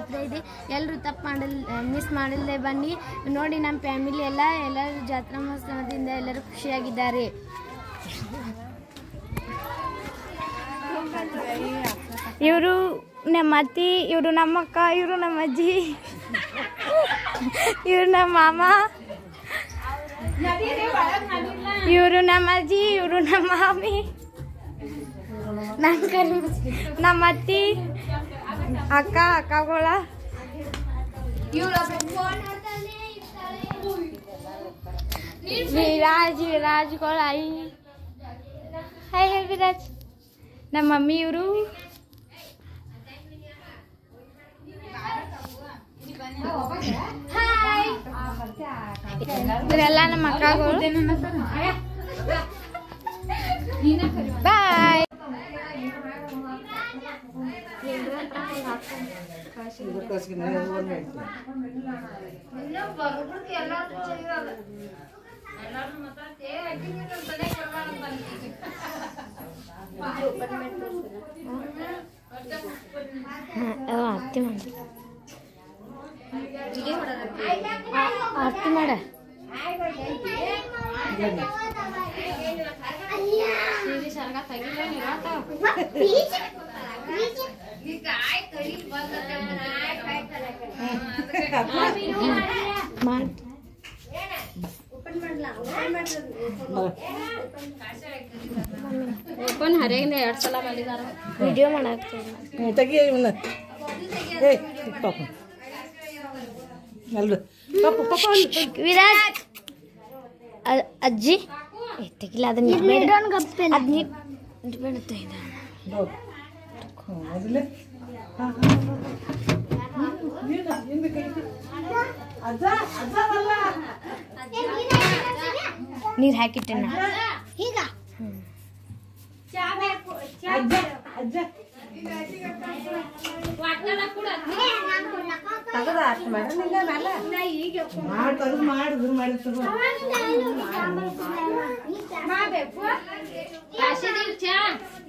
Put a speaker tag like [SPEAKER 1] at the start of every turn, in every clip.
[SPEAKER 1] ಜಾತ್ರೆ ಇದೆ. ಎಲ್ಲರೂ ತಪ್ಪು ಮಾಡಲ್ ಮಿಸ್ ಮಾಡಲ್ಲದೆ ಬನ್ನಿ. ನೋಡಿ ನಮ್ಮ ಫ್ಯಾಮಿಲಿ ಎಲ್ಲ, ಎಲ್ಲರೂ ಜಾತ್ರಾ ಮಹೋತ್ಸವದಿಂದ ಎಲ್ಲರೂ ಖುಷಿಯಾಗಿದ್ದಾರೆ. ಇವರು ನಮ್ಮ ಅತ್ತಿ, ಇವರು ನಮ್ಮ ಅಕ್ಕ, ಇವರು ನಮ್ಮ ಅಜ್ಜಿ, ಇವರು ನಮ್ಮ ಮಾಮ, ಇವರು ನಮ್ಮ ಅಜ್ಜಿ, ಇವರು ನಮ್ಮ ಮಾಮಿ ನನ್ನ ನಮ್ಮ ಅತ್ತಿ. Acá, acá, hola. Viraj, Viraj, cola aí. Hey, hey, Viraj. Na mami, Uru. Hi. Dela na macaco. ಆರತಿ ಮಾಡಿ. ಆರತಿ ಮಾಡ. ಮಾಡ್
[SPEAKER 2] ಓಪನ್ ಹರಿಯಾಗಿಂದ ಎರಡು ಸಲ ಬಂದಿದ್ದಾರೆ
[SPEAKER 1] ವಿಡಿಯೋ ಮಾಡಾಕ್ತಾರೆ
[SPEAKER 3] ತೆಗಿ ಇವನ್ನ. ಏ ಪಾಪ. ಎಲ್ರು ಪಾಪ ಪಾಪ ಅಲ್ಲಿ.
[SPEAKER 1] ವಿರಾಜ್ ಅ- ಅಜ್ಜಿ. ತೆಗಿಲ್ಲ ಅದನ್ನ ಇಡ್ಬೇಡ. ಅದ್ನ
[SPEAKER 3] ಮೊದಲೇ ಹಾ, ಹಾ, ಹಾ, ಹಾ. ಏನು? ಏನ್ ಬೇಕಾಗಿತ್ತು? ಅಜ್ಜ ಅಜ್ಜವಲ್ಲ.
[SPEAKER 1] ನೀರ್ ಹಾಕಿಟ್ಟೆನ
[SPEAKER 3] ಅಜ್ಜ ಅಜ್ಜ ತಗದ ಅಷ್ಟು ಮಾಡು ನಿಂಗ ಮೇಲೆ. ಮಾಡು ತಗದು ಮಾಡು ಇದನ್ನ ಮಾಡಿ ತಗೋ ಏ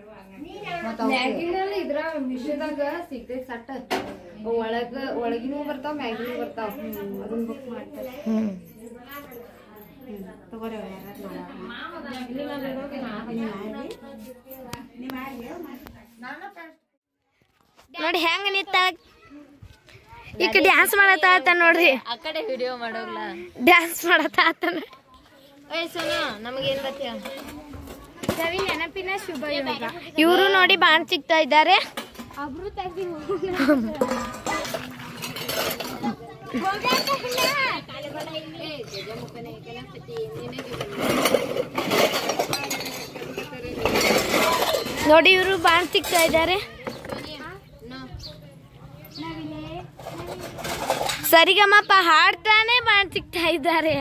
[SPEAKER 2] ಮ್ಯಾಗಿನಲ್ಲಿ ಇದ್ರ ಮಿಶ್ರದಾಗ ಸಿಗ್ತೈತಿ ಸಟ್ಟ ಒಳಗ ಒಳಗಿನೂ ಬರ್ತಾವ ಮ್ಯಾಗಿನೂ ಬರ್ತಾವ. ಅದನ್ನ ಬುಕ್ ಮಾಡ್ತಾರೆ.
[SPEAKER 1] ಹ್ಮ್.
[SPEAKER 3] ತಗೋರಿ
[SPEAKER 1] ನೋಡಿ ಹೆಂಗ ನಿತ್ತ ಈಗ ಡ್ಯಾನ್ಸ್ ಮಾಡತ್ತ ಆತ ನೋಡ್ರಿ.
[SPEAKER 2] ಆ ಕಡೆ ವಿಡಿಯೋ ಮಾಡೋಲ್ಲ
[SPEAKER 1] ಡ್ಯಾನ್ಸ್ ಮಾಡತ್ತ ಆತ
[SPEAKER 2] ಏ ಸೋನಾ ನಮಗೇನ್ ಗೊತ್ತಿಲ್ಲ
[SPEAKER 1] ಸವಿ ನೆನಪಿನ ಇವರು ನೋಡಿ ಬಾಣ್ ಸಿಗ್ತಾ ಇದ್ದಾರೆ. ನೋಡಿ ಇವರು ಬಾಣ್ ಸಿಗ್ತಾ ಇದ್ದಾರೆ. ಸರಿಗಮ್ಮಪ್ಪ ಹಾಡ್ತಾನೆ ಬಾಣ್ ಸಿಗ್ತಾ ಇದ್ದಾರೆ.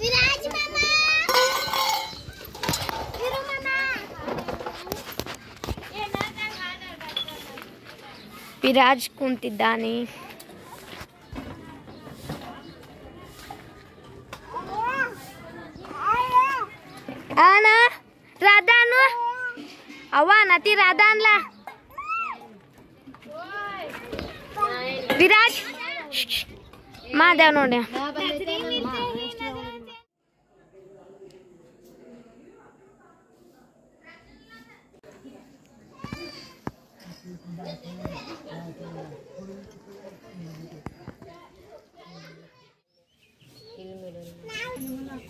[SPEAKER 2] विराज मामा मामा विराज कुंतिदानी आना राधा नु अवा ना ती राधा ला विराज ಮಾ ಅದಾವ ನೋಡಿ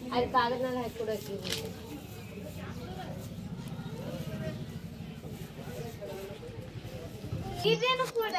[SPEAKER 2] ಅಲ್ಲಿ ಕಾಗದ್ನಾಗ ಹಾಕಿಕೊಡಕ್ಕೆ ಇದೇನು ಕೂಡ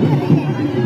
[SPEAKER 2] coming in.